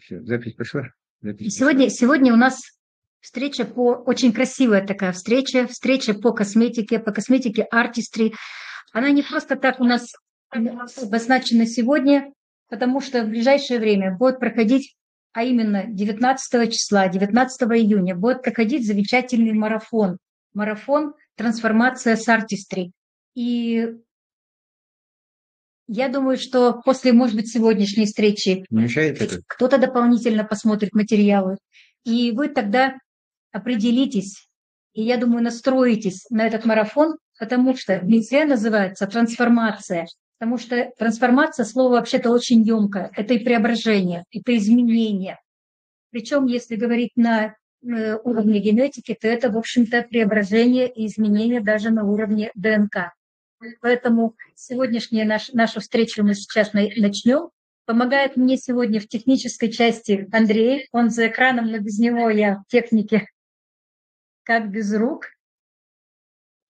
Все, запись пошла. Запись Сегодня, сегодня у нас встреча по очень красивая такая встреча, встреча по косметике, по косметике Artistry. Она не просто так у нас обозначена сегодня, потому что в ближайшее время будет проходить, а именно 19 числа, 19 июня, будет проходить замечательный марафон. Марафон «Трансформация с Artistry». И я думаю, что после, может быть, сегодняшней встречи кто-то дополнительно посмотрит материалы, и вы тогда определитесь, и я думаю, настроитесь на этот марафон, потому что не зря называется трансформация, потому что трансформация слово вообще-то очень емкое, это и преображение, это изменение. Причем, если говорить на э, уровне генетики, то это, в общем-то, преображение и изменение даже на уровне ДНК. Поэтому сегодняшнюю наш, нашу встречу мы сейчас на- начнем. Помогает мне сегодня в технической части Андрей. Он за экраном, но без него я в технике как без рук.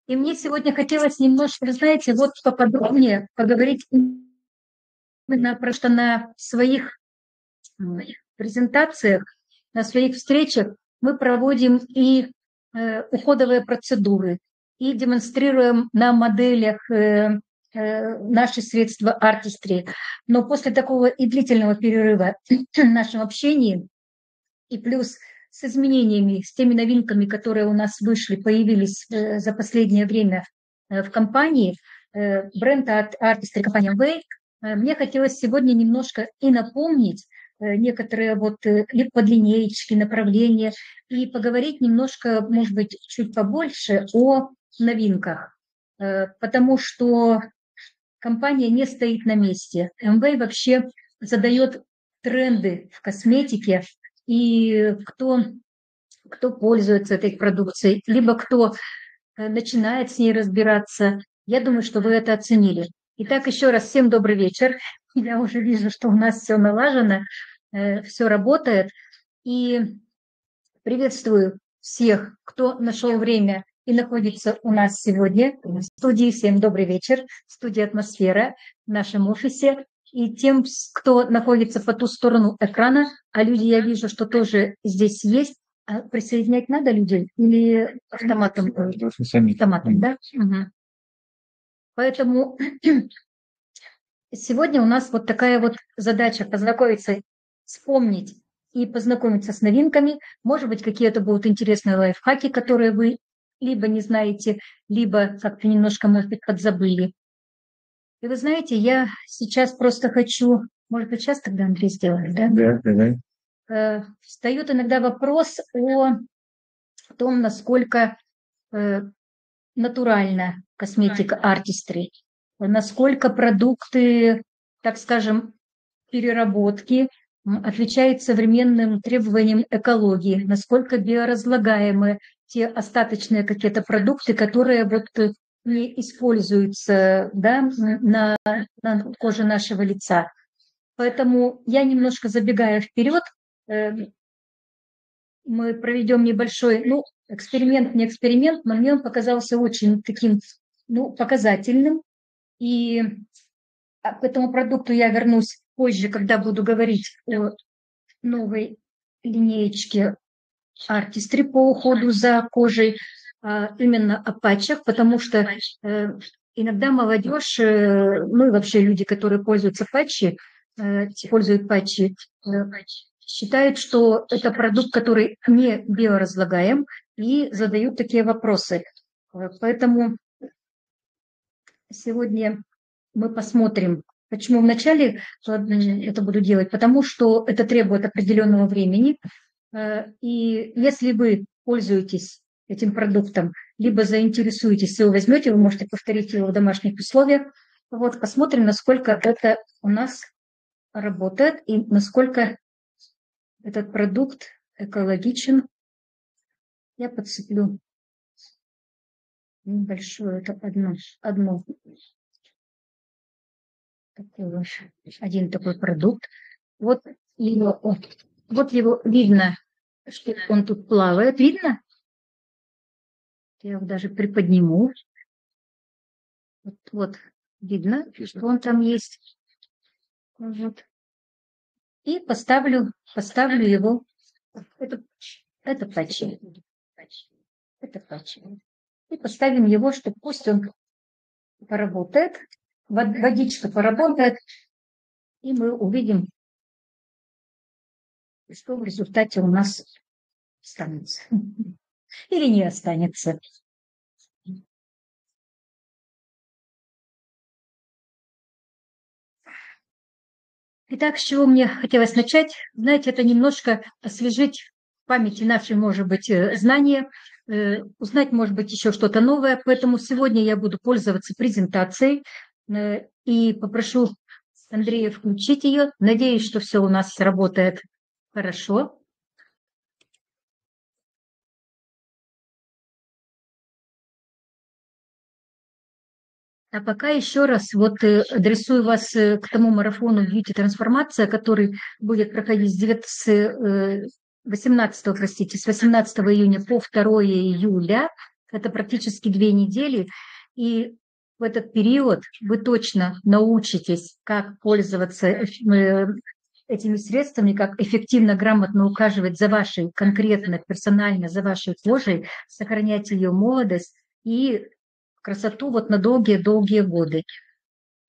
И мне сегодня хотелось немножко, знаете, вот поподробнее поговорить именно про что на своих презентациях, на своих встречах мы проводим и э, уходовые процедуры, и демонстрируем на моделях э, э, наши средства Artistry. Но после такого и длительного перерыва в нашем общении, и плюс с изменениями, с теми новинками, которые у нас вышли, появились э, за последнее время в компании, бренд Art- Artistry, компания Way, э, мне хотелось сегодня немножко и напомнить некоторые вот э, ли- подлинеечки, направления, и поговорить немножко, может быть, чуть побольше о новинках, Э, потому что компания не стоит на месте. МВ вообще задает тренды в косметике, и кто, кто пользуется этой продукцией, либо кто э, начинает с ней разбираться, я думаю, что вы это оценили. Итак, еще раз всем добрый вечер. Я уже вижу, что у нас все налажено, все работает. И приветствую всех, кто нашел время и находится у нас сегодня в студии. Всем добрый вечер. Студия «Атмосфера» в нашем офисе. И тем, кто находится по ту сторону экрана, а люди, я вижу, что тоже здесь есть. А присоединять надо людей или автоматом? автоматом, да? Мгм. Поэтому сегодня у нас вот такая вот задача познакомиться, вспомнить и познакомиться с новинками. Может быть, какие-то будут интересные лайфхаки, которые вы либо не знаете, либо как-то немножко, может быть, подзабыли. И вы знаете, я сейчас просто хочу, может быть, сейчас тогда Андрей сделает, да? Да, давай. э, встает иногда вопрос о том, насколько э, натуральна косметика Artistry, насколько продукты, так скажем, переработки отвечают современным требованиям экологии, насколько биоразлагаемы те остаточные какие-то продукты, которые вот э, не используются да, на, на коже нашего лица. Поэтому я немножко забегая вперед, э, мы проведем небольшой, ну, эксперимент, не эксперимент, но мне он показался очень таким, ну, показательным. И а, к этому продукту я вернусь позже, когда буду говорить о новой линеечке Artistry по уходу за кожей, а, именно о патчах, потому что э, иногда молодежь, э, ну и вообще люди, которые пользуются патчи, э, пользуют патчи, считают, что это продукт, который не биоразлагаем, и задают такие вопросы. Поэтому сегодня мы посмотрим, почему вначале это буду делать, потому что это требует определенного времени. Э, И если вы пользуетесь этим продуктом, либо заинтересуетесь, вы возьмете, вы можете повторить его в домашних условиях. Вот, посмотрим, насколько это у нас работает и насколько этот продукт экологичен. Я подцеплю небольшое, это одно, одно. Такой вот, один такой продукт. Вот его, о, вот его видно, что он тут плавает. Видно? Я его даже приподниму. Вот, вот видно, что он там есть. Вот. И поставлю, поставлю его, это, это патчи, это патчи. И поставим его, чтобы пусть он поработает, водичка поработает, и мы увидим, что в результате у нас останется. Или не останется. Итак, с чего мне хотелось начать? Знаете, это немножко освежить в памяти наши, может быть, э, знания, э, узнать, может быть, еще что-то новое. Поэтому сегодня я буду пользоваться презентацией э, и попрошу Андрея включить ее. Надеюсь, что все у нас работает хорошо. А пока еще раз вот э, адресую вас э, к тому марафону Beauty Трансформация, который будет проходить с 9, с 18, э, простите, с 18 июня по 2 июля. Это практически две недели. И в этот период вы точно научитесь, как пользоваться этими средствами, как эффективно, грамотно ухаживать за вашей, конкретно, персонально за вашей кожей, сохранять ее молодость и красоту вот на долгие-долгие годы.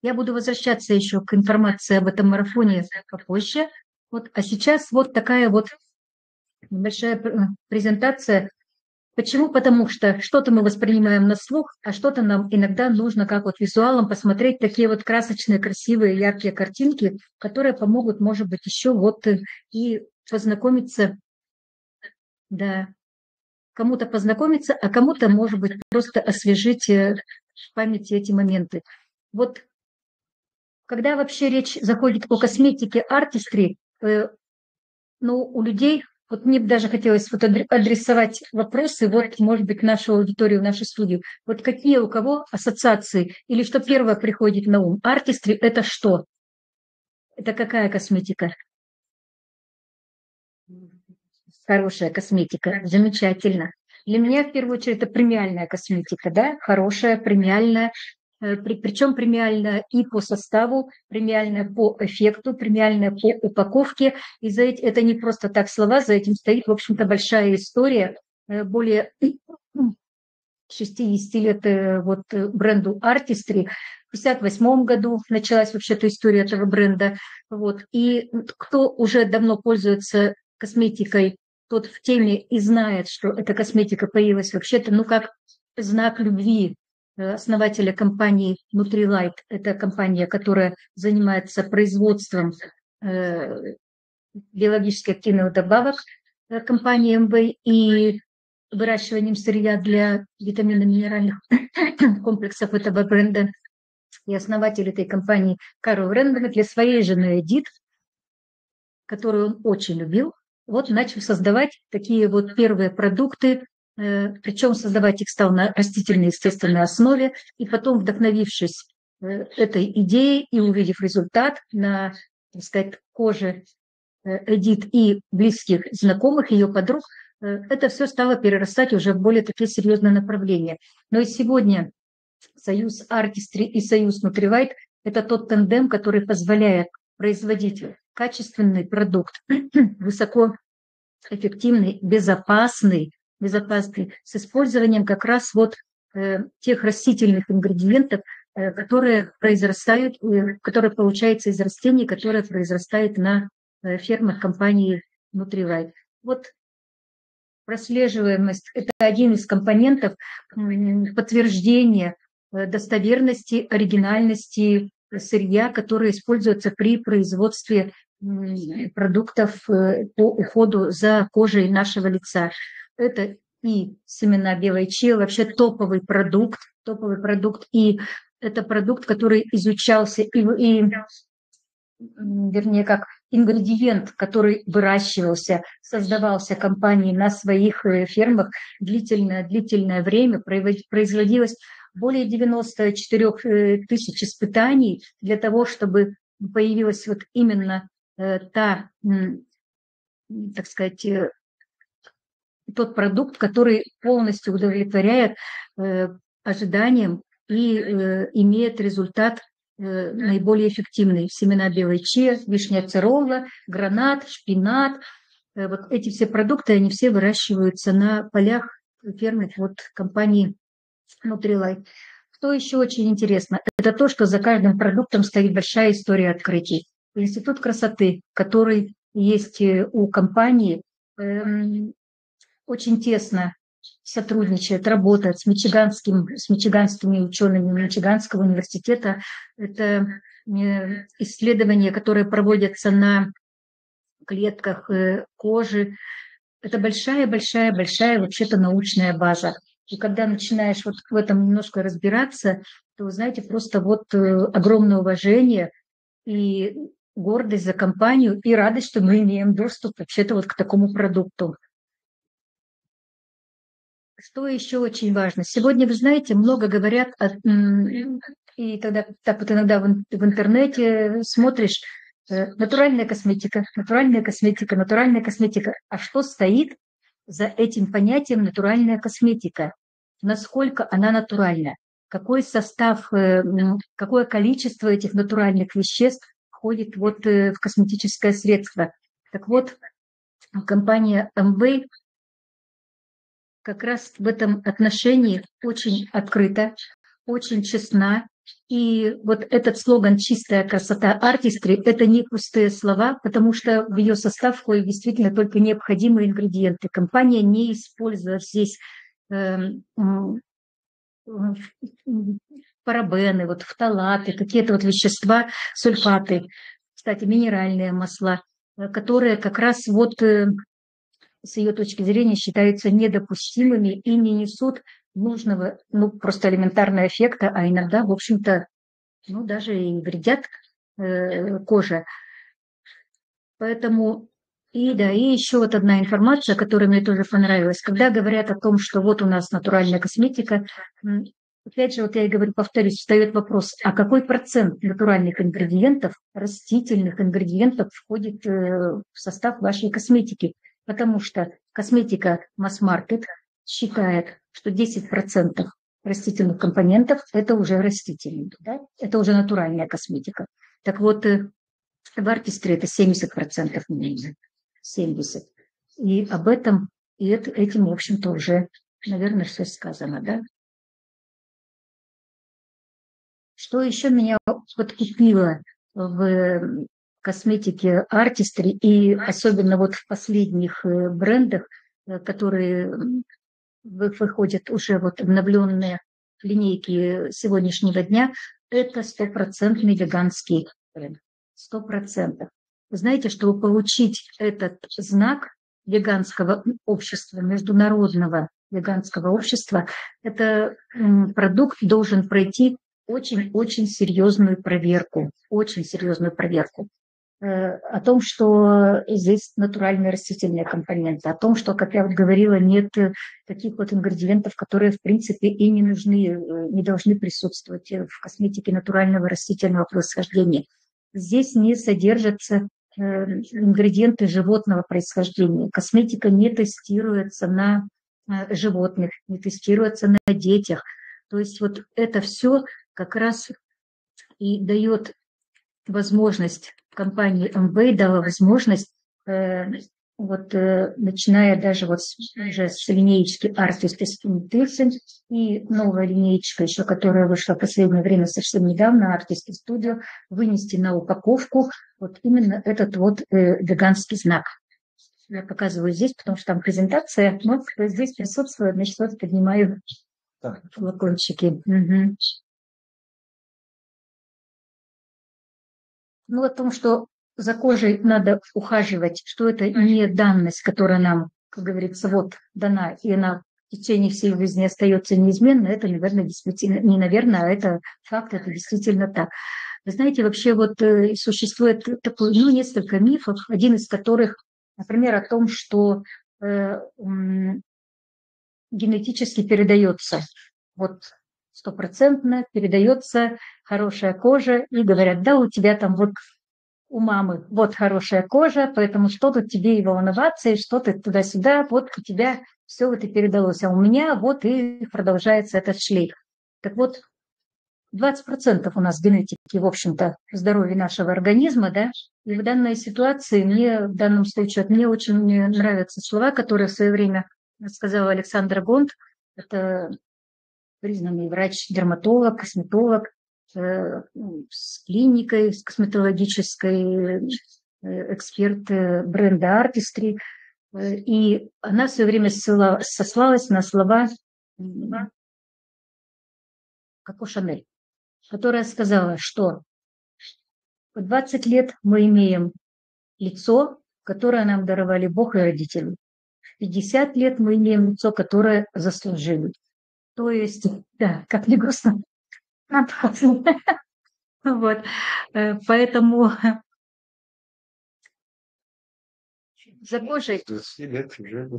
Я буду возвращаться еще к информации об этом марафоне попозже. Вот, а сейчас вот такая вот небольшая презентация. Почему? Потому что что-то мы воспринимаем на слух, а что-то нам иногда нужно как вот визуалом посмотреть такие вот красочные, красивые, яркие картинки, которые помогут, может быть, еще вот и познакомиться, да, кому-то познакомиться, а кому-то, может быть, просто освежить э, в памяти эти моменты. Вот когда вообще речь заходит о косметике, артистре, э, ну, у людей, вот мне бы даже хотелось вот адресовать вопросы, вот, может быть, нашу аудиторию, нашу студию. Вот какие у кого ассоциации? Или что первое приходит на ум? Артистри – это что? Это какая косметика? хорошая косметика, замечательно. Для меня, в первую очередь, это премиальная косметика, да, хорошая, премиальная, причем премиальная и по составу, премиальная по эффекту, премиальная по упаковке. И за эти, это не просто так слова, за этим стоит, в общем-то, большая история. Э, более 60 лет э, вот бренду Artistry. В 1958 году началась вообще-то история этого бренда. Вот. И кто уже давно пользуется косметикой тот в теме и знает, что эта косметика появилась вообще-то, ну, как знак любви э, основателя компании Nutrilite. Это компания, которая занимается производством э, биологически активных добавок э, компании МВ и выращиванием сырья для витаминно-минеральных комплексов этого бренда. И основатель этой компании Карл Рендер для своей жены Эдит, которую он очень любил, вот начал создавать такие вот первые продукты, причем создавать их стал на растительной естественной основе, и потом, вдохновившись э, этой идеей и увидев результат на, так сказать, коже э, Эдит и близких знакомых, ее подруг, это все стало перерастать уже в более такие серьезные направления. Но и сегодня Союз Артистри и Союз Нутривайт – это тот тандем, который позволяет производить качественный продукт, высокоэффективный, безопасный, безопасный, с использованием как раз вот э, тех растительных ингредиентов, э, которые произрастают, э, которые получаются из растений, которые произрастают на фермах компании Nutrilite. Вот прослеживаемость – это один из компонентов подтверждения достоверности, оригинальности сырья, которое используется при производстве продуктов по уходу за кожей нашего лица. Это и семена белой чия, вообще топовый продукт, топовый продукт, и это продукт, который изучался, и, и вернее, как ингредиент, который выращивался, создавался компанией на своих э, фермах длительное-длительное время, производилось более 94 э, тысяч испытаний для того, чтобы появилась вот именно э, та, так сказать, тот продукт, который полностью удовлетворяет ожиданиям и имеет результат э, наиболее эффективные. Семена белой че, вишня церола, гранат, шпинат. Э, вот эти все продукты, они все выращиваются на полях фермы вот компании Nutrilite. Что еще очень интересно, это то, что за каждым продуктом стоит большая история открытий. Институт красоты, который есть э, у компании, эм, очень тесно сотрудничает, работает с, мичиганским, с мичиганскими учеными Мичиганского университета. Это э, исследования, которые проводятся на клетках э, кожи. Это большая-большая-большая вообще-то научная база. И когда начинаешь вот в этом немножко разбираться, то, знаете, просто вот огромное уважение и гордость за компанию и радость, что мы имеем доступ вообще-то вот к такому продукту. Что еще очень важно? Сегодня, вы знаете, много говорят, о, и тогда так вот иногда в, интернете смотришь, э, натуральная косметика, натуральная косметика, натуральная косметика. А что стоит за этим понятием натуральная косметика? Насколько она натуральна? Какой состав, э, какое количество этих натуральных веществ входит вот э, в косметическое средство. Так вот, компания Amway как раз в этом отношении очень открыта, очень честна. И вот этот слоган «Чистая красота артистри» – это не пустые слова, потому что в ее состав входят действительно только необходимые ингредиенты. Компания не использует здесь э, парабены, вот фталаты, какие-то вот вещества, сульфаты, кстати, минеральные масла, э, которые как раз вот э, с ее точки зрения считаются недопустимыми и не несут нужного, ну, просто элементарного эффекта, а иногда, в общем-то, ну, даже и вредят э, коже. Поэтому и да, и еще вот одна информация, которая мне тоже понравилась. Когда говорят о том, что вот у нас натуральная косметика, Опять же, вот я и говорю, повторюсь, встает вопрос, а какой процент натуральных ингредиентов, растительных ингредиентов входит э, в состав вашей косметики? Потому что косметика масс-маркет считает, что 10% растительных компонентов – это уже растительные, да? это уже натуральная косметика. Так вот, э, в артистре это 70% минимум, 70%. И об этом, и это, этим, в общем-то, уже, наверное, все сказано, да? Что еще меня подкупило в косметике Artistry и особенно вот в последних э, брендах, э, которые выходят уже вот обновленные линейки сегодняшнего дня, это стопроцентный веганский бренд. Сто процентов. Вы знаете, чтобы получить этот знак веганского общества, международного веганского общества, это продукт должен пройти очень-очень серьезную проверку, очень серьезную проверку о том, что здесь натуральные растительные компоненты, о том, что, как я вот говорила, нет таких вот ингредиентов, которые, в принципе, и не нужны, э, не должны присутствовать в косметике натурального растительного происхождения. Здесь не содержатся э, ингредиенты животного происхождения. Косметика не тестируется на животных, не тестируется на детях. То есть вот это все как раз и дает возможность компании Amway дала возможность э, вот э, начиная даже вот с, уже с линеечки Artist Intuition и новая линеечка еще, которая вышла в последнее время совсем недавно, Artist Studio, вынести на упаковку вот именно этот вот э, веганский знак. Я показываю здесь, потому что там презентация, но здесь присутствует, значит, вот поднимаю так. флакончики. Угу. Ну, о том, что за кожей надо ухаживать, что это не данность, которая нам, как говорится, вот дана, и она в течение всей жизни остается неизменно, это, наверное, действительно, не наверное, а это факт, это действительно так. Вы знаете, вообще вот э, существует такой, ну, несколько мифов, один из которых, например, о том, что э, генетически передается. Вот стопроцентно передается хорошая кожа, и говорят, да, у тебя там вот у мамы вот хорошая кожа, поэтому что тут тебе и волноваться, и что ты туда-сюда, вот у тебя все это передалось, а у меня вот и продолжается этот шлейф. Так вот, 20% у нас генетики, в общем-то, здоровья нашего организма, да, и в данной ситуации мне, в данном случае, мне очень нравятся слова, которые в свое время сказал Александр Гонд, это признанный врач-дерматолог, косметолог, э, с клиникой, с косметологической, э, эксперт э, бренда Artistry. И она в свое время сослалась на слова Коко Шанель, которая сказала, что в 20 лет мы имеем лицо, которое нам даровали Бог и родители. В 50 лет мы имеем лицо, которое заслужили. То есть, да, как не грустно. Вот. Э, поэтому за кожей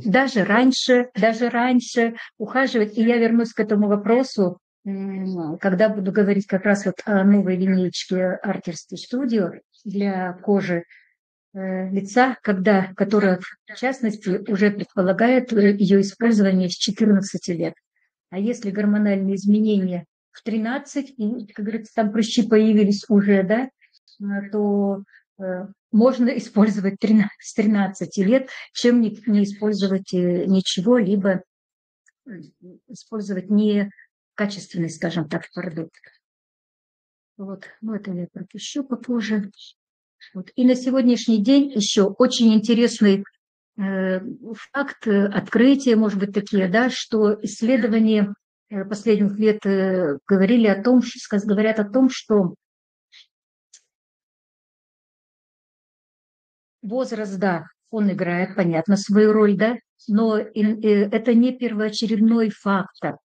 даже раньше, даже раньше ухаживать. И я вернусь к этому вопросу, когда буду говорить как раз вот о новой линейке Artist Studio для кожи Э, лица, когда, которая, в частности, уже предполагает э, ее использование с 14 лет. А если гормональные изменения в 13, и, как говорится, там прыщи появились уже, да, э, то можно использовать 13, с 13 лет, чем не, не использовать ничего, либо использовать не качественный, скажем так, продукт. Вот, ну это я пропущу попозже. Вот. И на сегодняшний день еще очень интересный э, факт, э, открытие, может быть, такие, да, что исследования э, последних лет э, говорили о том, говорят о том, что возраст, да, он играет, понятно, свою роль, да, но это не первоочередной фактор.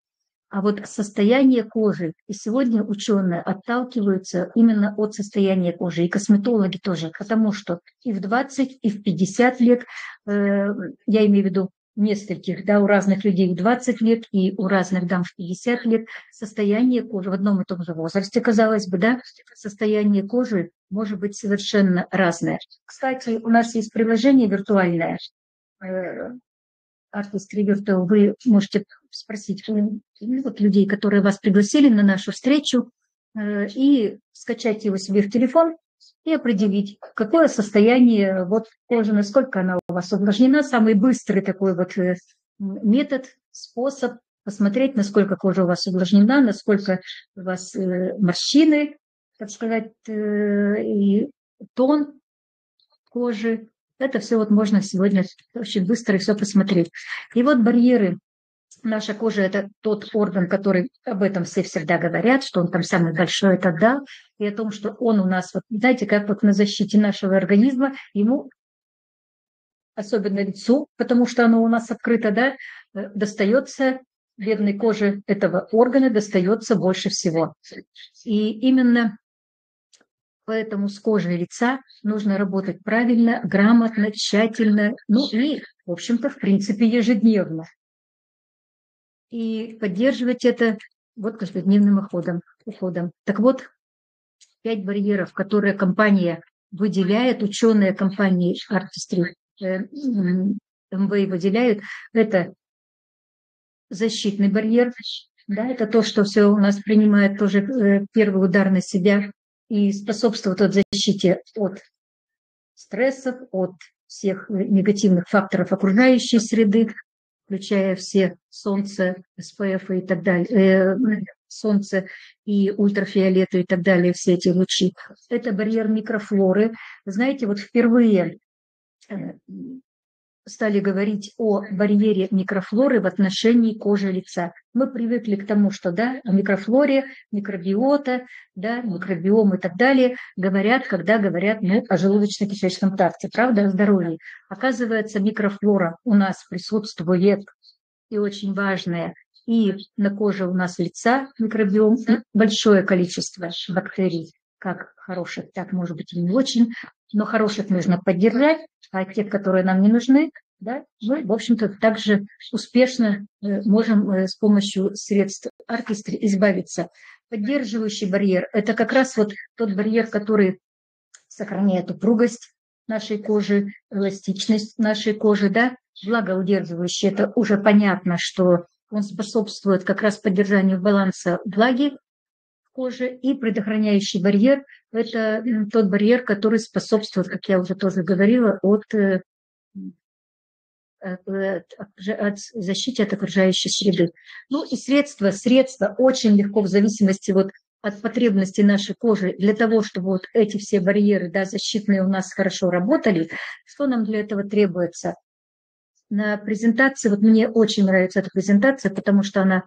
А вот состояние кожи, и сегодня ученые отталкиваются именно от состояния кожи, и косметологи тоже, потому что и в 20, и в 50 лет, э, я имею в виду нескольких, да, у разных людей в 20 лет и у разных дам в 50 лет, состояние кожи в одном и том же возрасте, казалось бы, да, состояние кожи может быть совершенно разное. Кстати, у нас есть приложение виртуальное, э, Artist Virtual, вы можете спросить ну, вот, людей, которые вас пригласили на нашу встречу, э, и скачать его себе в телефон и определить, какое состояние вот кожи, насколько она у вас увлажнена. Самый быстрый такой вот э, метод, способ посмотреть, насколько кожа у вас увлажнена, насколько у вас э, морщины, так сказать, и тон кожи. Это все вот можно сегодня очень быстро все посмотреть. И вот барьеры Наша кожа – это тот орган, который об этом все всегда говорят, что он там самый большой, это да, и о том, что он у нас, вот, знаете, как вот на защите нашего организма, ему, особенно лицу, потому что оно у нас открыто, да, э, достается бедной коже этого органа, достается больше всего. И именно поэтому с кожей лица нужно работать правильно, грамотно, тщательно, ну и, в общем-то, в принципе, ежедневно и поддерживать это вот каждодневным уходом. уходом. Так вот, пять барьеров, которые компания выделяет, ученые компании Artistry э, МВ выделяют, это защитный барьер, да, это то, что все у нас принимает тоже э, первый удар на себя и способствует от защите от стрессов, от всех негативных факторов окружающей среды, включая все солнце, СПФ и так далее, э, солнце и ультрафиолеты и так далее, все эти лучи. Это барьер микрофлоры. Знаете, вот впервые э, стали говорить о барьере микрофлоры в отношении кожи лица. Мы привыкли к тому, что да, о микрофлоре, микробиота, да, микробиом и так далее говорят, когда говорят ну, о желудочно-кишечном тракте, правда, о здоровье. Оказывается, микрофлора у нас присутствует и очень важная. И на коже у нас лица микробиом, большое количество бактерий, как хороших, так может быть и не очень, но хороших нужно поддержать, а тех, которые нам не нужны, да, мы, в общем-то, также успешно э, можем э, с помощью средств оркестра избавиться. Поддерживающий барьер – это как раз вот тот барьер, который сохраняет упругость нашей кожи, эластичность нашей кожи, да, влагоудерживающий, это уже понятно, что он способствует как раз поддержанию баланса влаги кожи, и предохраняющий барьер – это тот барьер, который способствует, как я уже тоже говорила, от, э, от, от защите от окружающей среды. Ну и средства, средства очень легко в зависимости вот от потребностей нашей кожи для того, чтобы вот эти все барьеры да, защитные у нас хорошо работали, что нам для этого требуется? На презентации, вот мне очень нравится эта презентация, потому что она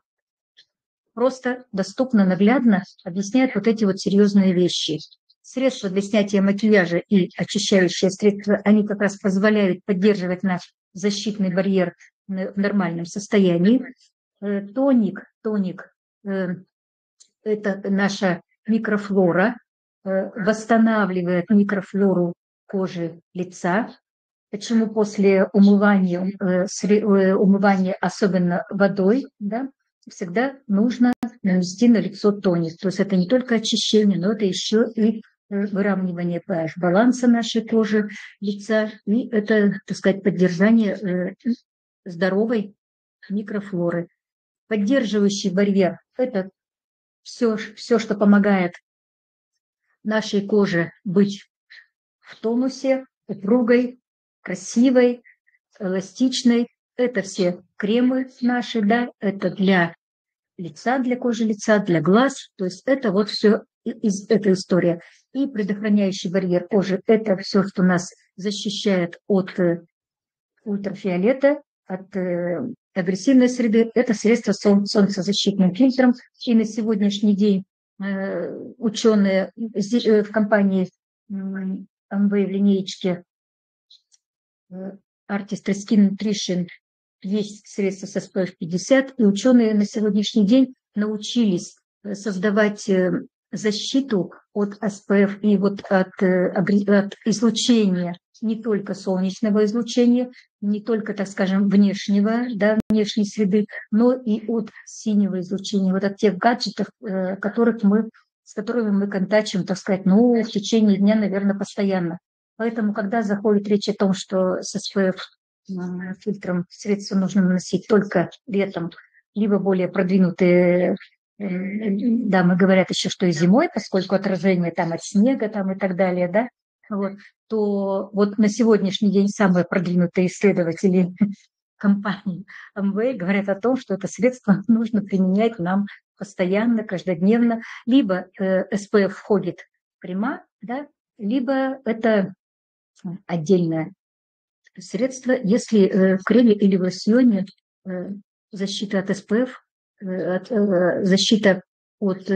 просто доступно, наглядно объясняет вот эти вот серьезные вещи. Средства для снятия макияжа и очищающие средства, они как раз позволяют поддерживать наш защитный барьер в нормальном состоянии. Э, тоник, тоник э, – это наша микрофлора, э, восстанавливает микрофлору кожи лица. Почему после умывания, умывания особенно водой, да, всегда нужно нанести на лицо тоник. То есть это не только очищение, но это еще и э, выравнивание pH баланса нашей кожи, лица, и это, так сказать, поддержание э, здоровой микрофлоры. Поддерживающий барьер – это все, все, что помогает нашей коже быть в тонусе, упругой, красивой, эластичной, это все кремы наши, да, это для лица, для кожи лица, для глаз. То есть это вот все из этой истории. И предохраняющий барьер кожи – это все, что нас защищает от э, ультрафиолета, от э, агрессивной среды. Это средство солнцезащитным фильтром. И на сегодняшний день э, ученые в компании Amway в линеечке Artist Skin Nutrition есть средства с SPF 50, и ученые на сегодняшний день научились э, создавать э, защиту от SPF и вот от, э, от излучения, не только солнечного излучения, не только, так скажем, внешнего, да, внешней среды, но и от синего излучения, вот от тех гаджетов, которых мы, с которыми мы контачим, так сказать, ну, в течение дня, наверное, постоянно. Поэтому, когда заходит речь о том, что с SPF фильтром средства нужно наносить только летом, либо более продвинутые э, дамы говорят еще, что и зимой, поскольку отражение там от снега там и так далее, да, вот, то вот на сегодняшний день самые продвинутые исследователи компании Amway говорят о том, что это средство нужно применять нам постоянно, каждодневно, либо э, SPF входит прямо, да, либо это отдельная средства, если э, в креме или в лосьоне э, защита от СПФ, э, от, защита от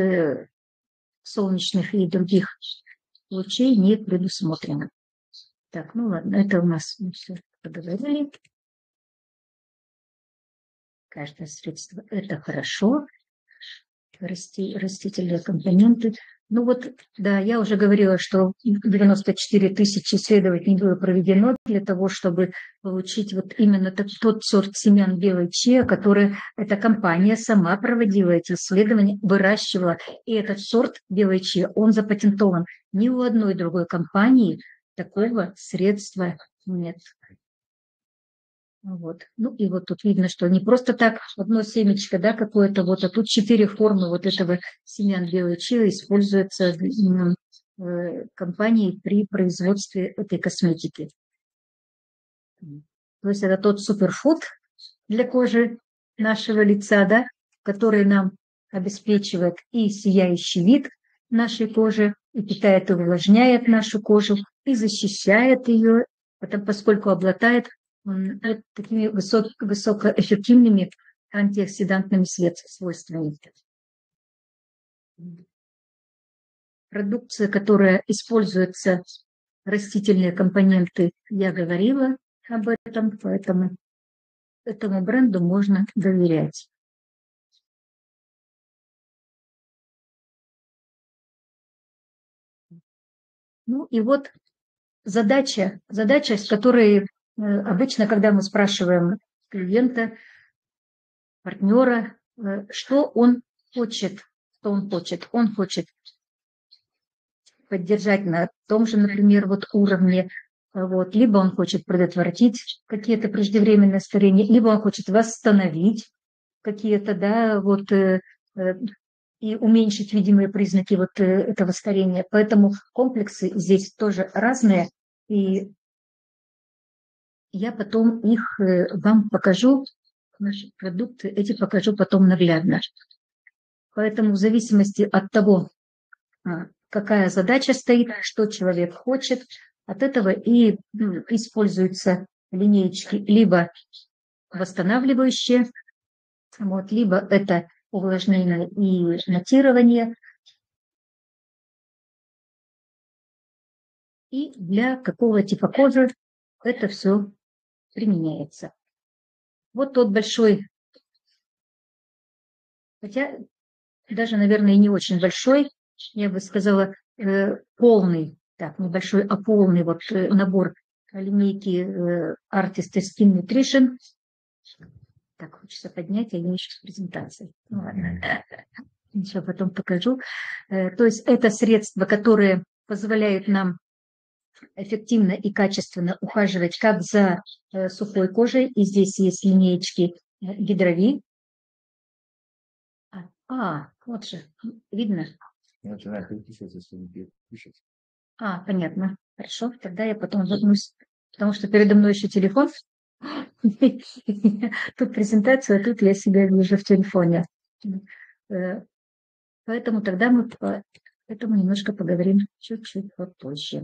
солнечных и других лучей не предусмотрена. Так, ну ладно, это у нас мы все поговорили. Каждое средство – это хорошо. Расти, растительные компоненты – ну вот, да, я уже говорила, что 94 тысячи исследований было проведено для того, чтобы получить вот именно тот, сорт семян белой чия, который эта компания сама проводила эти исследования, выращивала. И этот сорт белой чия, он запатентован. Ни у одной другой компании такого средства нет. Вот. Ну и вот тут видно, что не просто так одно семечко, да, какое-то вот, а тут четыре формы вот этого семян белой чили используются э, компанией при производстве этой косметики. То есть это тот суперфуд для кожи нашего лица, да, который нам обеспечивает и сияющий вид нашей кожи, и питает и увлажняет нашу кожу, и защищает ее, поскольку обладает такими высок, высокоэффективными антиоксидантными свойствами. Продукция, которая используется, растительные компоненты, я говорила об этом, поэтому этому бренду можно доверять. Ну и вот задача, задача, с которой обычно, когда мы спрашиваем клиента, партнера, э, что он хочет, что он хочет, он хочет поддержать на том же, например, вот уровне, э, вот, либо он хочет предотвратить какие-то преждевременные старения, либо он хочет восстановить какие-то, да, вот и уменьшить видимые признаки вот э, этого старения. Поэтому комплексы здесь тоже разные, и я потом их э, вам покажу, наши продукты, эти покажу потом наглядно. Поэтому в зависимости от того, а, какая задача стоит, что человек хочет, от этого и используются линеечки либо восстанавливающие, вот, либо это увлажнение и натирование. И для какого типа кожи это все применяется. Вот тот большой, хотя даже, наверное, и не очень большой, я бы сказала, э, полный, так, небольшой, а полный вот э, набор линейки э, Artist Skin Nutrition так, хочется поднять, я не еще с презентацией. Ну ладно, еще потом покажу. То есть это средства, которые позволяют нам эффективно и качественно ухаживать как за э, сухой кожей, и здесь есть линеечки э, гидрови. А, а вот же, видно? А, понятно. Хорошо, тогда я потом вернусь, потому что передо мной еще телефон, Тут презентация, а тут я себя вижу в телефоне. Э, поэтому тогда мы по этому немножко поговорим чуть-чуть попозже.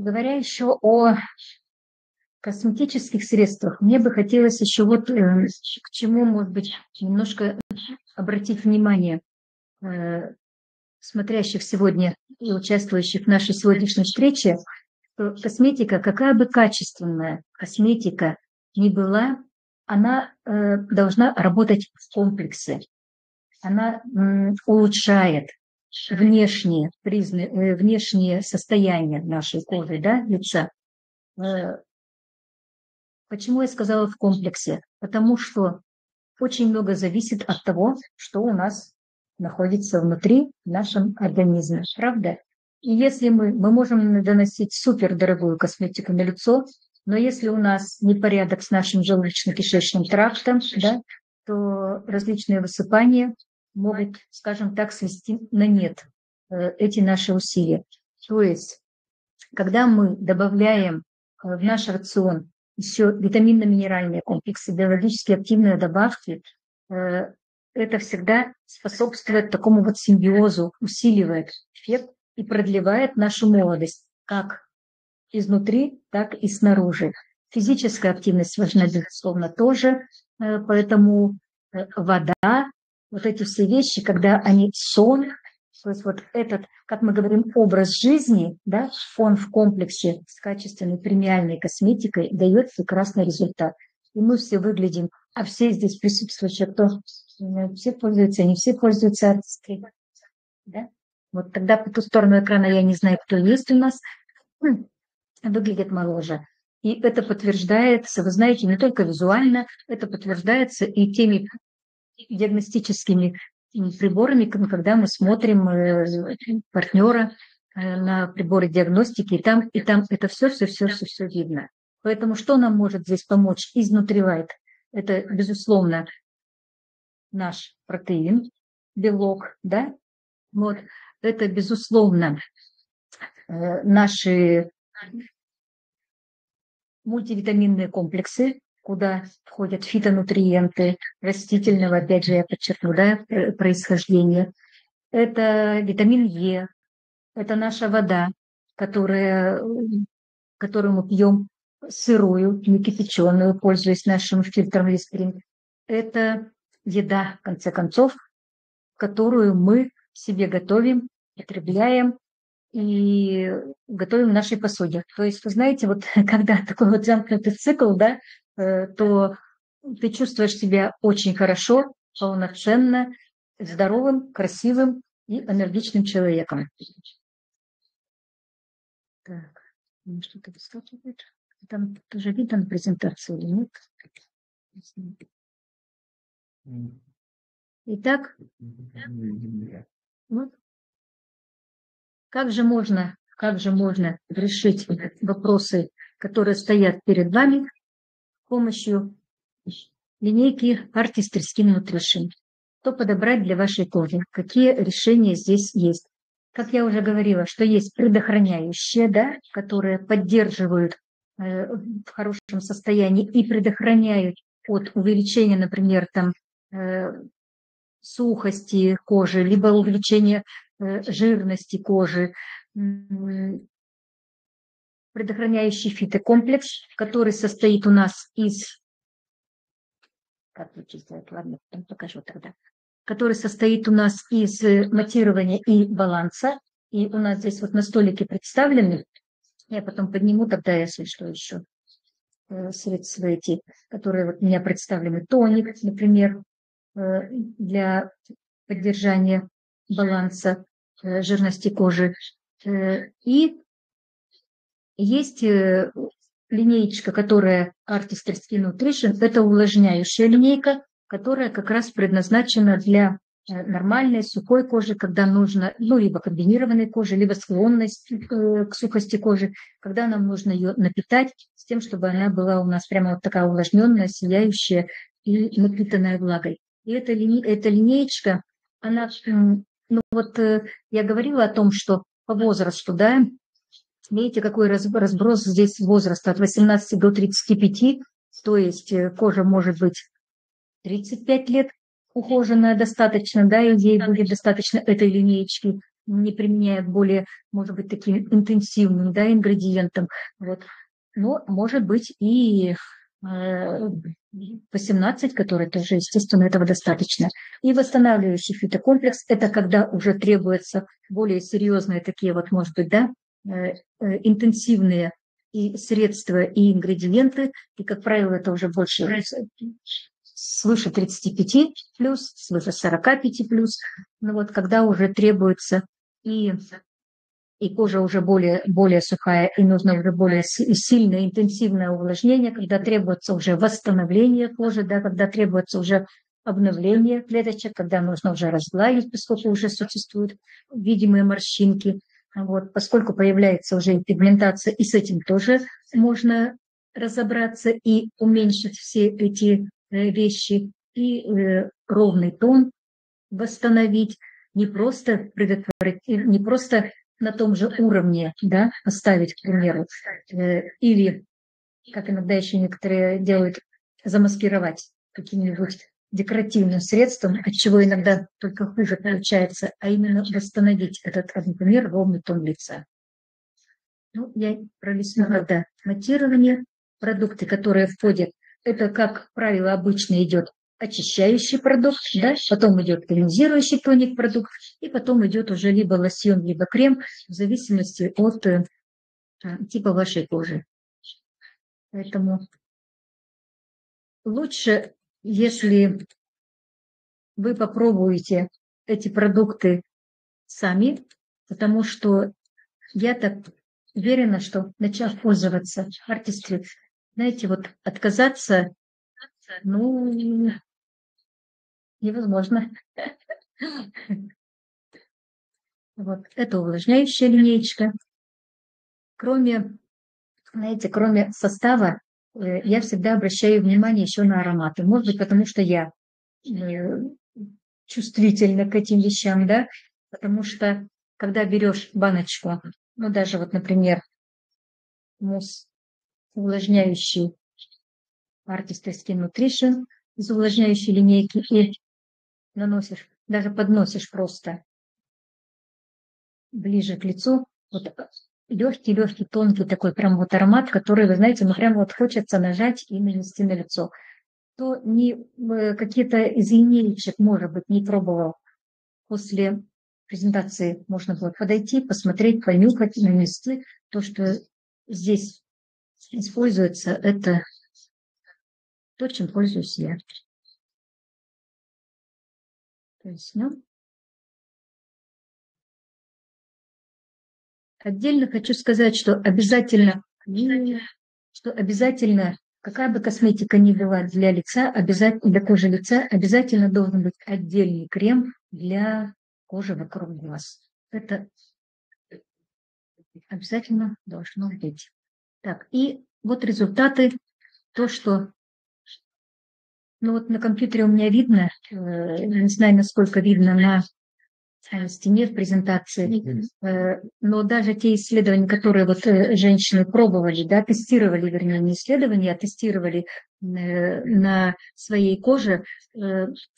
Говоря еще о косметических средствах, мне бы хотелось еще вот э, к чему, может быть, немножко обратить внимание э, смотрящих сегодня и участвующих в нашей сегодняшней встрече – косметика, какая бы качественная косметика ни была, она э, должна работать в комплексе. Она улучшает внешние, призна, э, внешнее состояние нашей кожи, да, лица. Э, почему я сказала в комплексе? Потому что очень много зависит от того, что у нас находится внутри в нашем организме, правда? И если мы, мы можем доносить супер дорогую косметику на лицо, но если у нас непорядок с нашим желудочно-кишечным трактом, да, то различные высыпания могут, скажем так, свести на нет э, эти наши усилия. То есть, когда мы добавляем э, в наш рацион еще витаминно-минеральные комплексы, биологически активные добавки, э, это всегда способствует такому вот симбиозу, усиливает эффект и продлевает нашу молодость, как изнутри, так и снаружи. Физическая активность важна, безусловно, тоже, поэтому вода, вот эти все вещи, когда они сон, то есть вот этот, как мы говорим, образ жизни, да, он в комплексе с качественной премиальной косметикой дает прекрасный результат. И мы все выглядим, а все здесь присутствующие, кто все пользуются, не все пользуются артисткой. Да? Вот тогда по ту сторону экрана я не знаю, кто есть у нас, выглядит моложе. И это подтверждается, вы знаете, не только визуально, это подтверждается и теми диагностическими приборами, когда мы смотрим э, партнера э, на приборы диагностики, и там, и там это все, все, все, все, все видно. Поэтому что нам может здесь помочь изнутри лайт? Это, безусловно, наш протеин, белок, да, вот, это, безусловно, э, наши мультивитаминные комплексы, куда входят фитонутриенты растительного, опять же, я подчеркну, да, э, происхождения. Это витамин Е, это наша вода, которая, которую мы пьем сырую, не кипяченую, пользуясь нашим фильтром листрин. Это еда, в конце концов, которую мы себе готовим, потребляем и готовим в нашей посуде. То есть, вы знаете, вот когда такой вот замкнутый цикл, да, то ты чувствуешь себя очень хорошо, полноценно, здоровым, красивым и энергичным человеком. Так, что-то выскакивает. Там тоже видно на презентации или нет? Итак, вот. Как же можно, как же можно решить вопросы, которые стоят перед вами помощью линейки Artist Skin. Что подобрать для вашей кожи? Какие решения здесь есть? Как я уже говорила, что есть предохраняющие, да, которые поддерживают э, в хорошем состоянии и предохраняют от увеличения, например, там э, сухости кожи, либо увеличения э, жирности кожи, предохраняющий фитокомплекс, который состоит у нас из как лучше сделать, ладно, потом покажу тогда, который состоит у нас из матирования и баланса. И у нас здесь вот на столике представлены, я потом подниму тогда, если что еще, э, средства эти, которые вот у меня представлены. Тоник, например, э, для поддержания баланса э, жирности кожи. И есть линеечка, которая Artist Skin Nutrition, это увлажняющая линейка, которая как раз предназначена для э, нормальной сухой кожи, когда нужно, ну, либо комбинированной кожи, либо склонность э, к сухости кожи, когда нам нужно ее напитать с тем, чтобы она была у нас прямо вот такая увлажненная, сияющая и напитанная влагой. И эта, лине, эта линеечка, она, ну вот э, я говорила о том, что по возрасту, да, Видите, какой разброс здесь возраста от 18 до 35, то есть э, кожа может быть 35 лет ухоженная достаточно, да, и ей будет достаточно этой линеечки, не применяя более, может быть, таким интенсивным, да, ингредиентом, вот. Но может быть и 18, э, который тоже, естественно, этого достаточно. И восстанавливающий фитокомплекс – это когда уже требуются более серьезные такие вот, может быть, да, интенсивные и средства, и ингредиенты, и, как правило, это уже больше свыше 35 плюс, свыше 45 плюс, ну вот когда уже требуется и, и кожа уже более, более сухая, и нужно уже более сильное, интенсивное увлажнение, когда требуется уже восстановление кожи, да, когда требуется уже обновление клеточек, когда нужно уже разгладить, поскольку уже существуют видимые морщинки, вот, поскольку появляется уже пигментация, и с этим тоже можно разобраться и уменьшить все эти э, вещи, и э, ровный тон восстановить, не просто предотвратить, не просто на том же уровне да, оставить, к примеру, э, или, как иногда еще некоторые делают, замаскировать каким-нибудь декоративным средством, от чего иногда только хуже получается, а именно восстановить этот, например, ровный тон лица. Ну, я пролистну тогда матирование. Продукты, которые входят, это, как правило, обычно идет очищающий продукт, да? потом идет тонизирующий тоник продукт, и потом идет уже либо лосьон, либо крем, в зависимости от э, типа вашей кожи. Поэтому лучше если вы попробуете эти продукты сами, потому что я так уверена, что начав пользоваться артистри, знаете, вот отказаться, ну, невозможно. Вот, это увлажняющая линейка. Кроме, знаете, кроме состава, я всегда обращаю внимание еще на ароматы. Может быть, потому что я э, чувствительна к этим вещам, да, потому что когда берешь баночку, ну даже вот, например, мусс увлажняющий Artist Skin Nutrition из увлажняющей линейки и наносишь, даже подносишь просто ближе к лицу, вот легкий-легкий, тонкий такой прям вот аромат, который, вы знаете, ну прям вот хочется нажать и нанести на лицо. То не э, какие-то из линеечек, может быть, не пробовал. После презентации можно было подойти, посмотреть, понюхать, нанести. То, что здесь используется, это то, чем пользуюсь я. То Отдельно хочу сказать, что обязательно, что обязательно, какая бы косметика ни была для лица, обязательно для кожи лица, обязательно должен быть отдельный крем для кожи вокруг глаз. Это обязательно должно быть. Так, и вот результаты, то, что Ну вот на компьютере у меня видно, э, не знаю, насколько видно на стене в презентации, э, но даже те исследования, которые вот женщины пробовали, да, тестировали, вернее, не исследования, а тестировали на своей коже,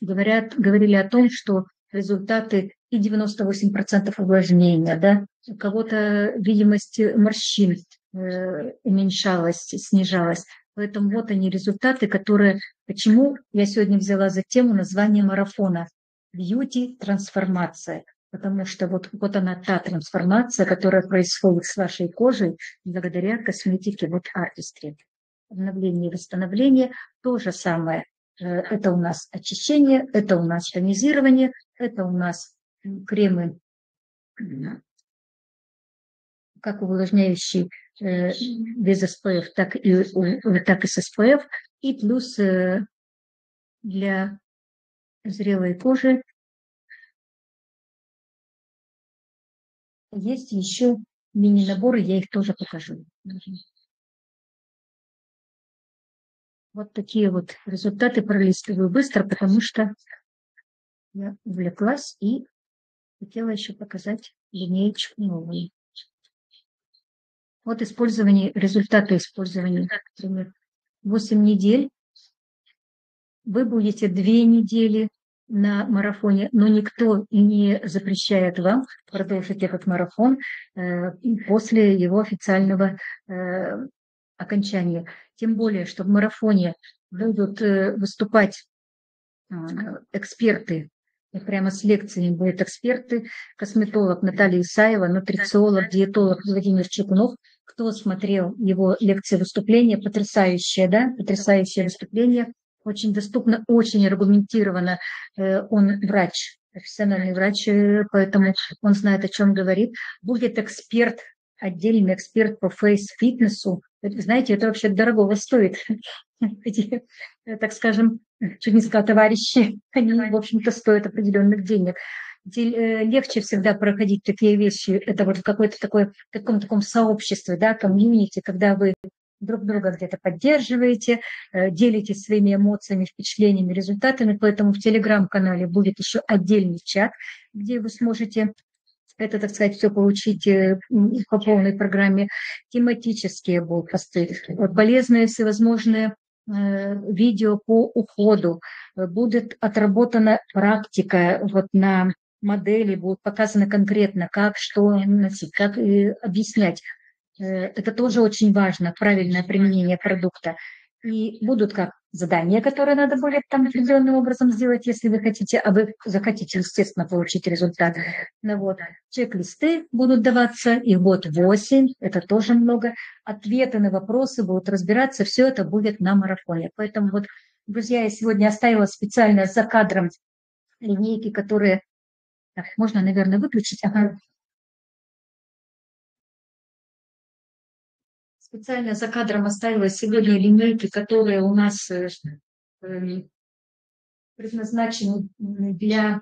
говорят, говорили о том, что результаты и 98% увлажнения, да, у кого-то видимость морщин уменьшалась, снижалась. Поэтому вот они результаты, которые... Почему я сегодня взяла за тему название марафона «Бьюти-трансформация». Потому что вот, вот она та трансформация, которая происходит с вашей кожей благодаря косметике вот артистре. Обновление и восстановление то же самое. Э, это у нас очищение, это у нас тонизирование, это у нас кремы как увлажняющий э, без SPF, так и, так и с SPF, и плюс э, для зрелой кожи есть еще мини-наборы, я их тоже покажу. Вот такие вот результаты пролистываю быстро, потому что я увлеклась и хотела еще показать линеечку новую. Вот использование, результаты использования. Например, 8 недель. Вы будете 2 недели на марафоне, но никто не запрещает вам продолжить этот марафон э, после его официального э, окончания. Тем более, что в марафоне будут э, выступать эксперты прямо с лекциями будут эксперты, косметолог Наталья Исаева, нутрициолог, диетолог Владимир Чекунов. Кто смотрел его лекции выступления, потрясающее, да, потрясающее выступление, очень доступно, очень аргументированно. Э, он врач, профессиональный врач, э, поэтому он знает, о чем говорит. Будет эксперт, отдельный эксперт по фейс-фитнесу. Знаете, это вообще дорого стоит. Эти, так скажем, чуть не сказала, товарищи, они, в общем-то, стоят определенных денег. Э, легче всегда проходить такие вещи, это вот в какой-то такой, таком таком сообществе, да, комьюнити, когда вы друг друга где-то поддерживаете, э, делитесь своими эмоциями, впечатлениями, результатами. Поэтому в телеграм-канале будет еще отдельный чат, где вы сможете это, так сказать, все получить э, по полной программе. Тематические будут посты, полезные всевозможные Э, видео по уходу, э, будет отработана практика вот на модели, будет показано конкретно, как, что носить, как э, объяснять. Это тоже очень важно, правильное применение продукта. И будут как задания, которые надо будет там определенным образом сделать, если вы хотите, а вы захотите, естественно, получить результат. Ну вот, чек-листы будут даваться, их будет 8, это тоже много. Ответы на вопросы будут разбираться, все это будет на марафоне. Поэтому вот, друзья, я сегодня оставила специально за кадром линейки, которые... Так, можно, наверное, выключить. Ага. Специально за кадром оставила сегодня линейки, которые у нас э, эм, предназначены для,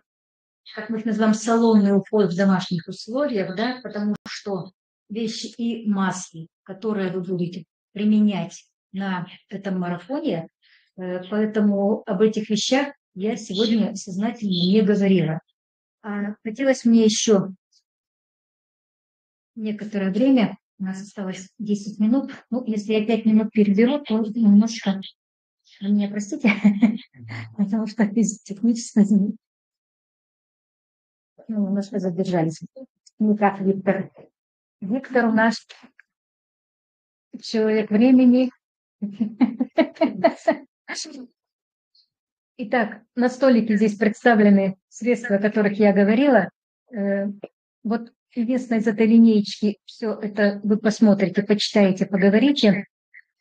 как мы их называем, салонный уход в домашних условиях, да, потому что вещи и маски, которые вы будете применять на этом марафоне, э, поэтому об этих вещах я сегодня сознательно не говорила. А хотелось мне еще некоторое время у нас осталось 10 минут. Ну, если я 5 минут переберу, то немножко... Вы меня простите, потому что из технической... Ну, немножко задержались. Ну как, Виктор? Виктор у нас человек времени. Итак, на столике здесь представлены средства, о которых я говорила. Э, вот Чудесно из этой линейки все это вы посмотрите, почитаете, поговорите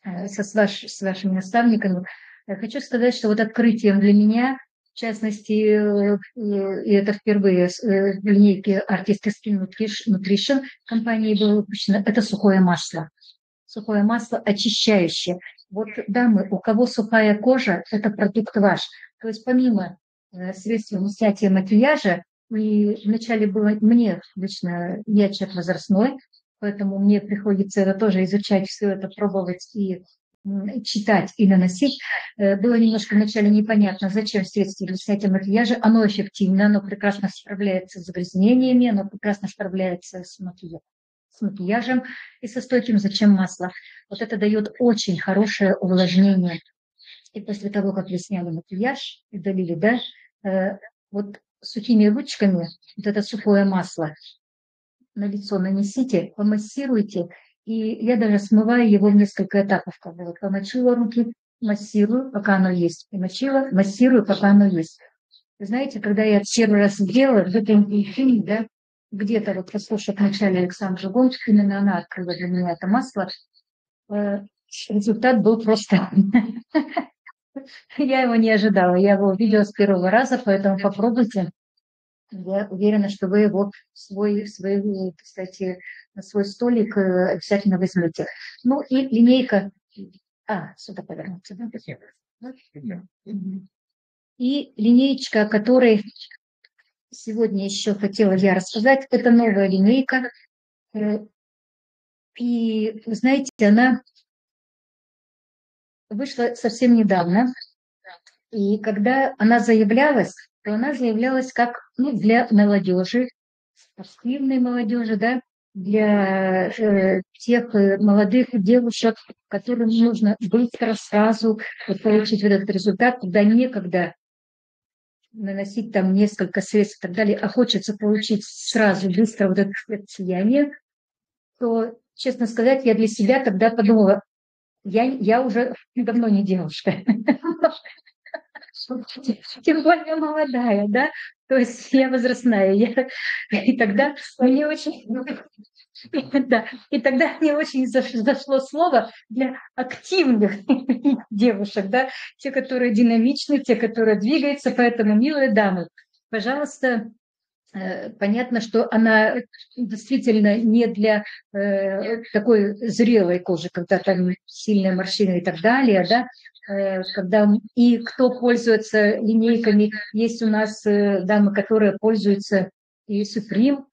э, со, с, ваш, с вашими наставниками. Я хочу сказать, что вот открытием для меня, в частности, э, и это впервые в э, линейке Artistic Skin Nutrition компании было выпущено, это сухое масло. Сухое масло очищающее. Вот, дамы, у кого сухая кожа, это продукт ваш. То есть помимо средств снятия макияжа, и вначале было мне лично, я человек возрастной, поэтому мне приходится это тоже изучать, все это пробовать и читать и наносить. Э, было немножко вначале непонятно, зачем средство для снятия макияжа. Оно эффективно, оно прекрасно справляется с загрязнениями, оно прекрасно справляется с макияжем с макияжем и со стойким зачем масло. Вот это дает очень хорошее увлажнение. И после того, как вы сняли макияж и долили, да, э, вот сухими ручками вот это сухое масло на лицо нанесите, помассируйте, и я даже смываю его в несколько этапов. Как бы вот помочила руки, массирую, пока оно есть. И мочила, массирую, пока оно есть. Знаете, когда я первый раз сделала, в этом фильме, да, где-то вот послушав вначале Александра Гончик, именно она открыла для меня это масло, э, результат был просто... Я его не ожидала, я его увидела с первого раза, поэтому попробуйте. Я уверена, что вы его в свой, свой, кстати, на свой столик э, обязательно возьмете. Ну и линейка. А, сюда повернуться. Да? И линеечка, о которой сегодня еще хотела я рассказать, это новая линейка. Э, и, вы знаете, она вышла совсем недавно. И когда она заявлялась, то она заявлялась как ну, для молодежи, спортивной молодежи, да, для э, тех э, молодых девушек, которым нужно быстро, сразу вот, получить этот результат, когда некогда наносить там несколько средств и так далее, а хочется получить сразу, быстро вот это сияние, то, честно сказать, я для себя тогда подумала, я, я уже давно не девушка. Тем более молодая, да? То есть я возрастная. Я, и тогда мне очень... Да, и тогда мне очень зашло слово для активных девушек, да, те, которые динамичны, те, которые двигаются, поэтому, милые дамы, пожалуйста, понятно, что она действительно не для э, такой зрелой кожи, когда там сильные морщины и так далее, да, э, когда и кто пользуется линейками, есть у нас э, дамы, которые пользуются и Supreme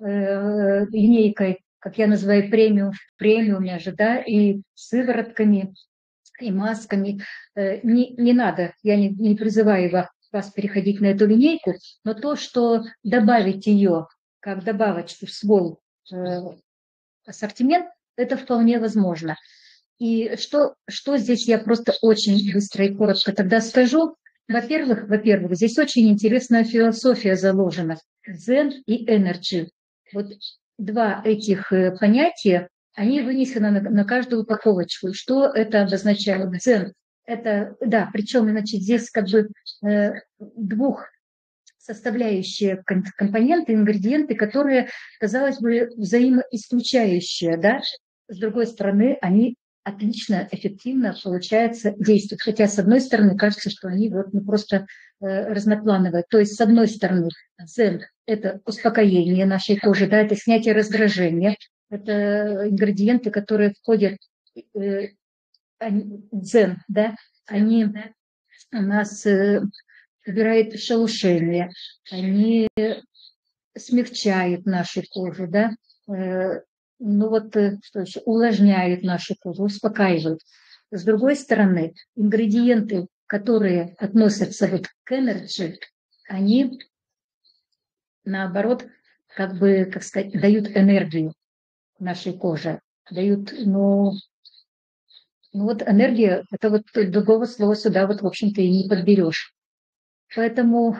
э, линейкой, как я называю премиум, премиуме же, да, и сыворотками, и масками. Э, не, не надо, я не, не призываю вас переходить на эту линейку, но то, что добавить ее как добавочку в свой э, ассортимент, это вполне возможно. И что, что здесь я просто очень быстро и коротко тогда скажу. Во-первых, во-первых, здесь очень интересная философия заложена. Zen и energy. Вот два этих э, понятия, они вынесены на, на каждую упаковочку. Что это обозначает? Zen это, да, причем, значит, здесь как бы э, двух составляющие компоненты, ингредиенты, которые, казалось бы, взаимоисключающие, да, с другой стороны, они отлично, эффективно, получается, действуют. Хотя, с одной стороны, кажется, что они вот ну, просто э, разноплановые. То есть, с одной стороны, дзен – это успокоение нашей кожи, да, это снятие раздражения, это ингредиенты, которые входят э, дзен, да, они у нас э, шелушение, они смягчают нашу кожу, да, э, ну вот э, что еще, увлажняют нашу кожу, успокаивают. С другой стороны, ингредиенты, которые относятся вот к энергии, они наоборот, как бы, как сказать, дают энергию нашей коже, дают, ну, ну вот энергия, это вот другого слова сюда вот, в общем-то, и не подберешь. Поэтому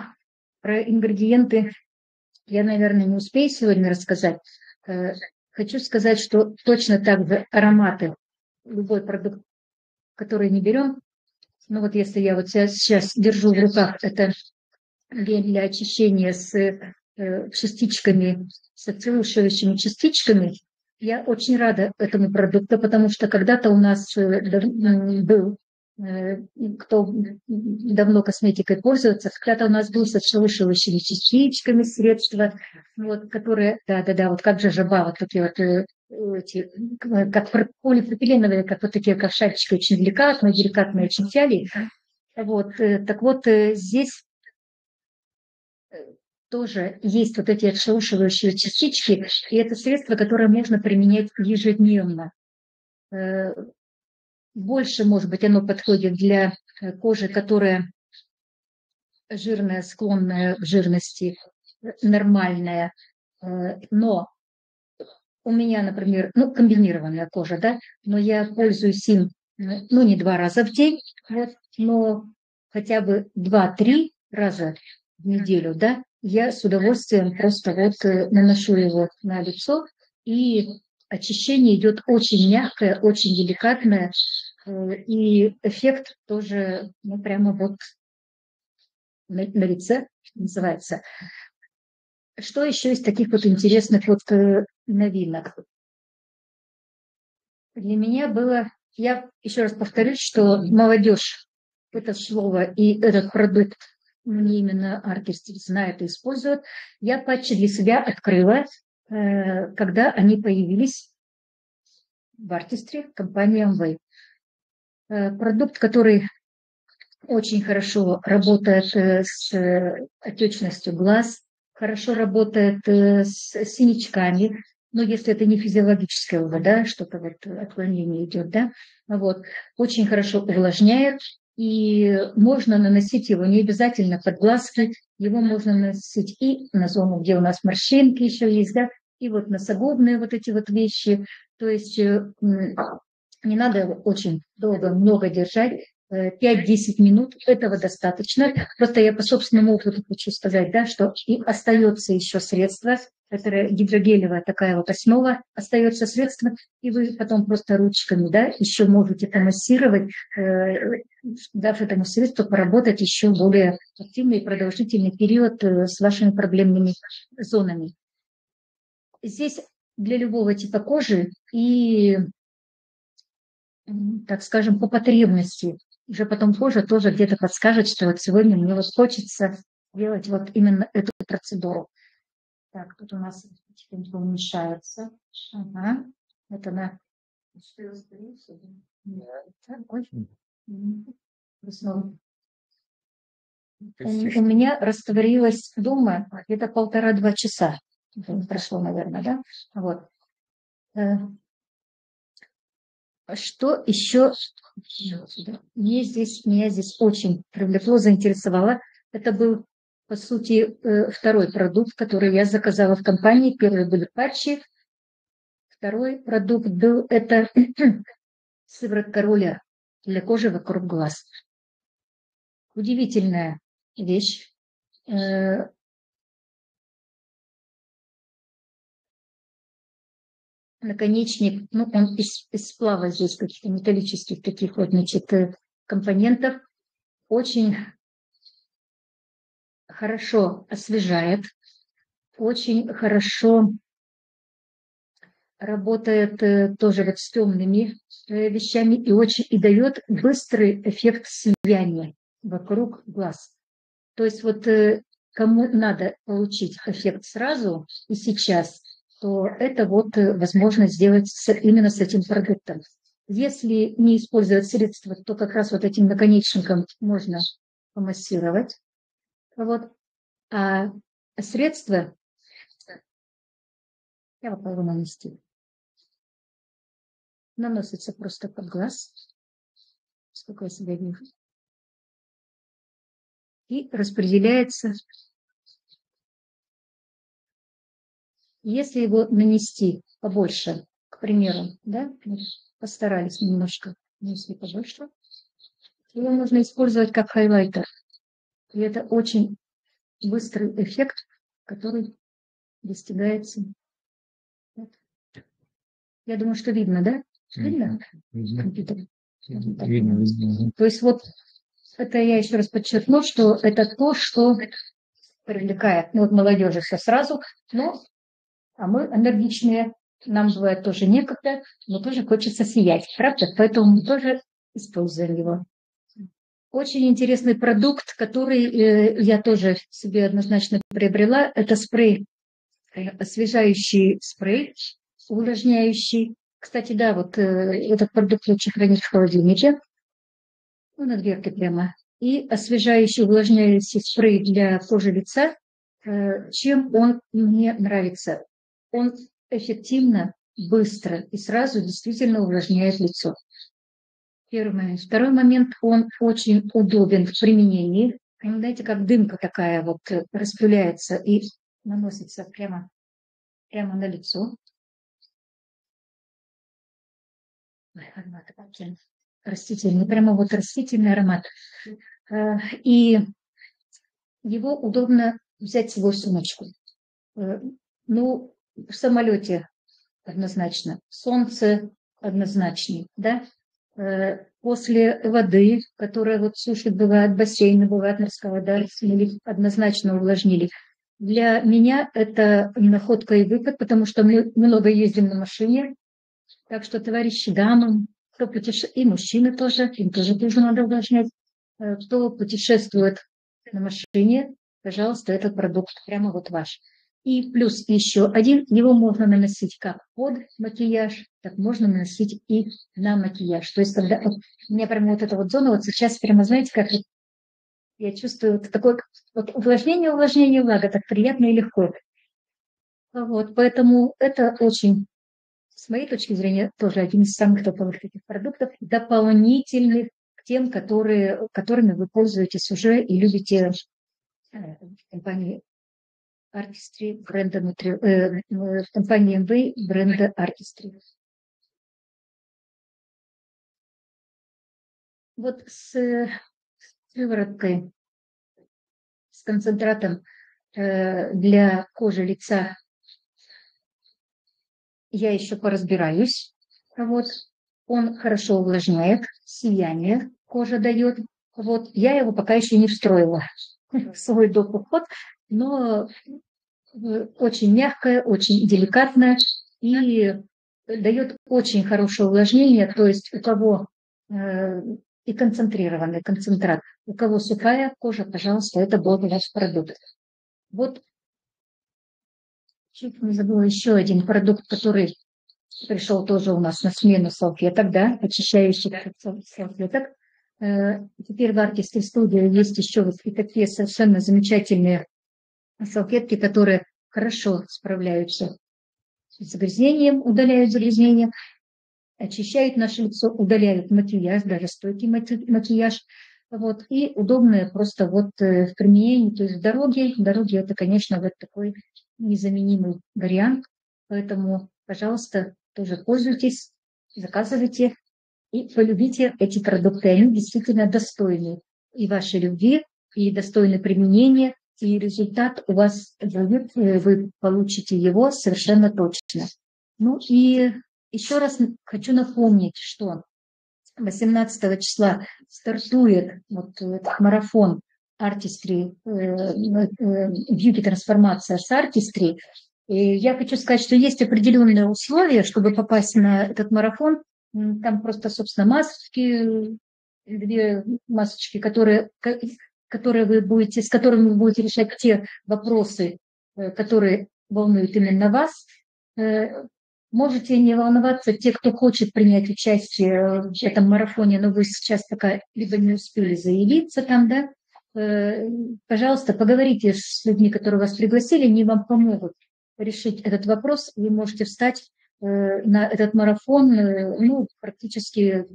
про ингредиенты я, наверное, не успею сегодня рассказать. Э, хочу сказать, что точно так же ароматы, любой продукт, который не берем, ну вот если я вот сейчас держу в руках, это гель для очищения с э, частичками, с отцелушивающими частичками, я очень рада этому продукту, потому что когда-то у нас э, был, э, кто давно косметикой пользуется, когда-то у нас был с отшелушивающими частичками средства, вот, которые, да-да-да, вот как же жаба, вот такие вот э, эти, как полипропиленовые, как вот такие, как шапочки, очень деликатные, деликатные, очень тяли. Вот, так вот, здесь тоже есть вот эти отшелушивающие частички, и это средство, которое можно применять ежедневно. Э, больше, может быть, оно подходит для э, кожи, которая жирная, склонная к жирности, нормальная, но у меня, например, ну, комбинированная кожа, да, но я пользуюсь им, ну, не два раза в день, вот, но хотя бы два-три раза в неделю, да, я с удовольствием просто вот э, наношу его на лицо, и очищение идет очень мягкое, очень деликатное, э, и эффект тоже, ну, прямо вот на, на лице, называется. Что еще из таких вот интересных вот э, новинок? Для меня было, я еще раз повторюсь, что молодежь это слово и этот продукт мне именно оркестр знает и использует, я патчи для себя открыла, э, когда они появились в оркестре компании Amway. Э, продукт, который очень хорошо работает с отечностью глаз, хорошо работает э, с синячками, но если это не физиологическое да, что-то вот отклонение идет, да, вот, очень хорошо увлажняет, и можно наносить его не обязательно под глазки, его можно наносить и на зону, где у нас морщинки еще есть, да, и вот носогубные вот эти вот вещи, то есть э, не надо очень долго, много держать, 5-10 минут, этого достаточно. Просто я по собственному опыту хочу сказать, да, что и остается еще средство, это гидрогелевая такая вот основа, остается средство, и вы потом просто ручками, да, еще можете помассировать, э, дав этому средству поработать еще более активный и продолжительный период э, с вашими проблемными зонами. Здесь для любого типа кожи и так скажем, по потребности уже потом позже тоже где-то подскажет, что вот сегодня мне вот хочется делать вот именно эту процедуру. Так, тут у нас потихоньку уменьшается. Ага. Это на... У меня растворилась дома где-то полтора-два часа. Прошло, наверное, да? Вот. Э, что еще мне здесь, меня здесь очень привлекло, заинтересовало? Это был, по сути, э, второй продукт, который я заказала в компании. Первый были патчи, второй продукт был это сыворотка роля для кожи вокруг глаз. Удивительная вещь. Наконечник, ну, он из, из сплава здесь каких-то металлических таких вот, значит, э, компонентов, очень хорошо освежает, очень хорошо работает э, тоже вот с темными э, вещами и очень и дает быстрый эффект сияния вокруг глаз. То есть вот кому надо получить эффект сразу и сейчас, то это вот э, возможность сделать с, именно с этим продуктом. Если не использовать средства, то как раз вот этим наконечником можно помассировать. Вот. А средства я попробую нанести. Наносится просто под глаз, сколько я себя вижу. И распределяется Если его нанести побольше, к примеру, да, постарались немножко нанести побольше, его можно использовать как хайлайтер. И это очень быстрый эффект, который достигается. Я думаю, что видно, да? Видно? Видно. Видно, То есть вот это я еще раз подчеркну, что это то, что привлекает ну, вот молодежи все сразу, но а мы энергичные, нам бывает тоже некогда, но тоже хочется сиять, правда? Поэтому мы тоже используем его. Очень интересный продукт, который э, я тоже себе однозначно приобрела, это спрей, э, освежающий спрей, увлажняющий. Кстати, да, вот э, этот продукт лучше хранить в холодильнике, ну, на дверке прямо. И освежающий, увлажняющий спрей для кожи лица, чем он мне нравится он эффективно, быстро и сразу действительно увлажняет лицо. Первый момент. Второй момент, он очень удобен в применении. Знаете, как дымка такая вот э, распыляется и наносится прямо, прямо на лицо. Ой, аромат растительный, прямо вот растительный аромат. Э, и его удобно взять в сумочку. Э, ну, в самолете однозначно, солнце однозначней, да, Э, после воды, которая вот сушит, бывает бассейны, бывает морская вода, однозначно увлажнили. Для меня это находка и выход, потому что мы много ездим на машине, так что товарищи дамы, кто путеше... и мужчины тоже, им тоже тоже надо увлажнять, э, кто путешествует на машине, пожалуйста, этот продукт прямо вот ваш. И плюс еще один, его можно наносить как под макияж, так можно наносить и на макияж. То есть, когда вот, у меня прямо вот эта вот зона, вот сейчас прямо, знаете, как я чувствую вот такое вот увлажнение, увлажнение, влага, так приятно и легко. Вот, поэтому это очень, с моей точки зрения, тоже один из самых топовых таких продуктов, дополнительных к тем, которые, которыми вы пользуетесь уже и любите э, компании Artistry бренда э, в компании MV бренда Artistry. Вот с сывороткой, с концентратом э, для кожи лица я еще поразбираюсь. Вот. Он хорошо увлажняет, сияние кожа дает. Вот. Я его пока еще не встроила в свой доп. уход, но э, очень мягкая, очень деликатная и дает очень хорошее увлажнение. То есть у кого э, и концентрированный концентрат, у кого сухая кожа, пожалуйста, это был наш продукт. Вот чуть не забыла еще один продукт, который пришел тоже у нас на смену салфеток, да, очищающих салфеток. Э, теперь в Артисте студии есть еще вот и такие совершенно замечательные салфетки, которые хорошо справляются с загрязнением, удаляют загрязнение, очищают наше лицо, удаляют макияж, даже стойкий макияж. Вот, и удобные просто вот э, в применении, то есть в дороге. В дороге это, конечно, вот такой незаменимый вариант. Поэтому, пожалуйста, тоже пользуйтесь, заказывайте и полюбите эти продукты. Они действительно достойны и вашей любви, и достойны применения, и результат у вас будет, э, вы получите его совершенно точно. Ну и еще раз хочу напомнить, что 18 числа стартует вот этот марафон Artistry, Beauty трансформация с Artistry. И я хочу сказать, что есть определенные условия, чтобы попасть на этот марафон. Там просто, собственно, масочки, две масочки, которые которые вы будете, с которыми вы будете решать те вопросы, э, которые волнуют именно вас. Э, можете не волноваться, те, кто хочет принять участие в этом марафоне, но вы сейчас пока либо не успели заявиться там, да, э, пожалуйста, поговорите с людьми, которые вас пригласили, они вам помогут решить этот вопрос. Вы можете встать на этот марафон ну, практически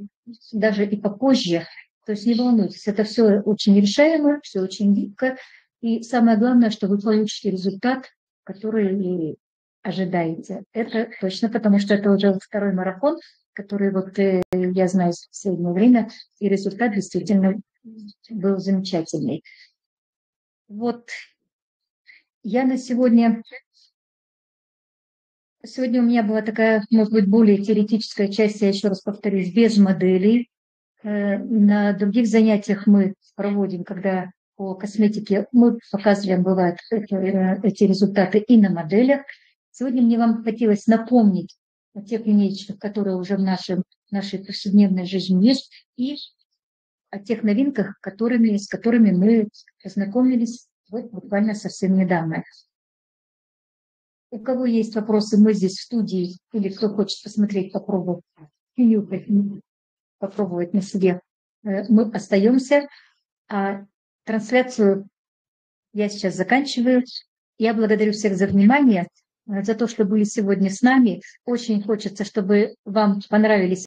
даже и попозже, то есть не волнуйтесь, это все очень решаемо, все очень гибко. И самое главное, что вы получите результат, который ожидаете. Это точно, потому что это уже второй марафон, который вот э, я знаю в последнее время, и результат действительно был замечательный. Вот я на сегодня... Сегодня у меня была такая, может быть, более теоретическая часть, я еще раз повторюсь, без моделей, на других занятиях мы проводим, когда по косметике мы показываем, бывают э, эти результаты и на моделях. Сегодня мне вам хотелось напомнить о тех линейках, которые уже в нашем, нашей повседневной жизни есть, и о тех новинках, которыми, с которыми мы познакомились вот буквально совсем недавно. У кого есть вопросы, мы здесь в студии, или кто хочет посмотреть, попробовать, попробовать на себе, э, мы остаемся. А трансляцию я сейчас заканчиваю. Я благодарю всех за внимание, э, за то, что были сегодня с нами. Очень хочется, чтобы вам понравились